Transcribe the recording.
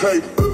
Okay.